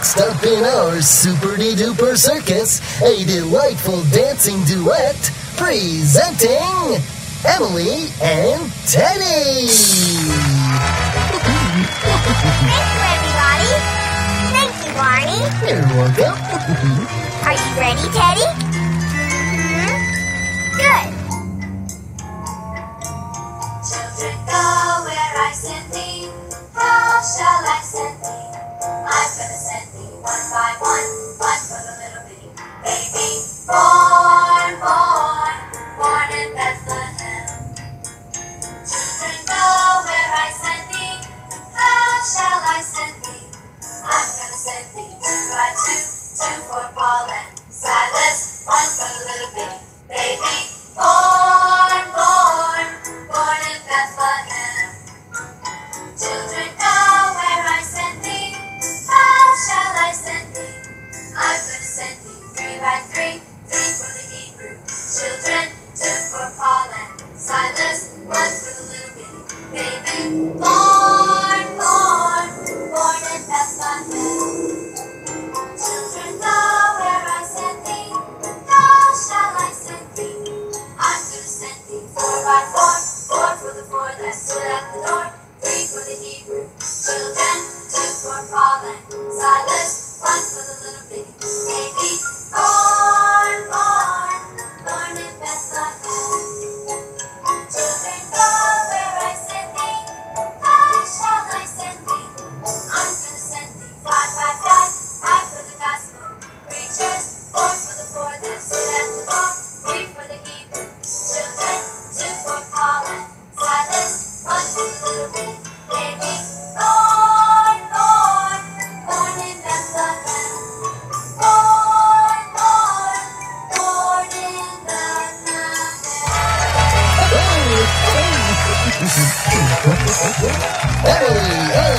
Next up in our super duper circus, a delightful dancing duet presenting Emily and Teddy. Thank you, everybody. Thank you, Barney. You're welcome. Are you ready, Teddy? hmm Good. Children, go where I send thee. How shall I send thee? I'm gonna send thee one by one, one for the little baby born, born, born in Bethlehem. Children, go where I send thee. How shall I send thee? I'm gonna send thee two by two, two for Paul and Silas, door, three for the Hebrew children, two for Paul and Silas, one for the little baby. Born And